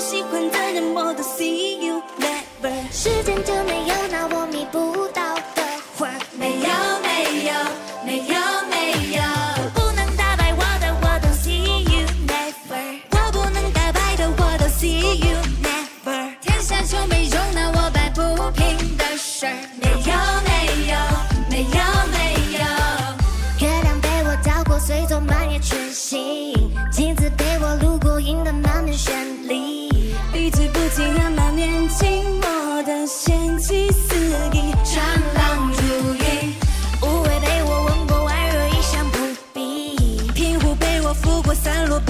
喜欢的人我都 see you never，时间就没有那我迷不到的花。没有没有没有没有，不能打败我的我都 see you never，我不能打败的我都 see you never。天下就没有那我摆不平的事儿。没有没有没有没有，月亮被我照过，随昨晚也全新。镜子被我路过，赢得满面绚丽。挤压满面筋我的掀起四溢长廊如云无畏被我吻过宛若一伤不比。平湖被我拂过散落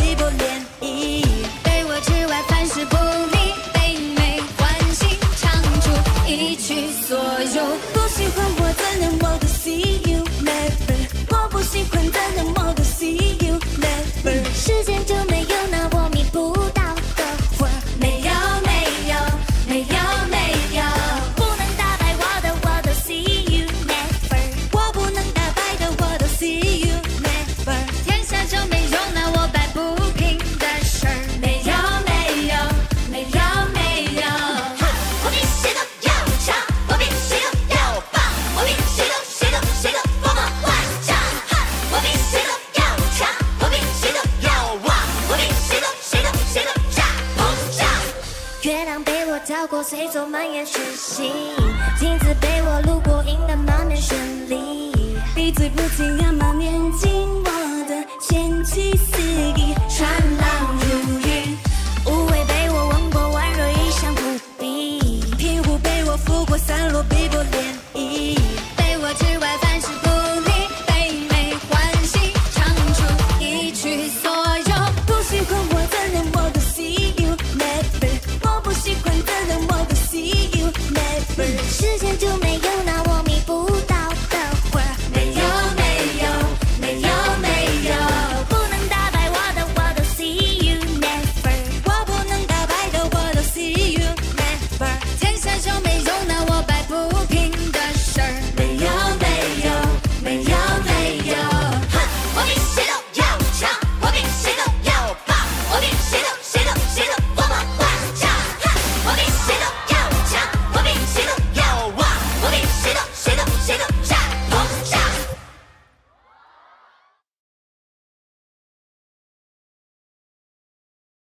飘过，随走满眼血腥。镜子被我路过，赢得满面绚丽，闭嘴不提，要满面。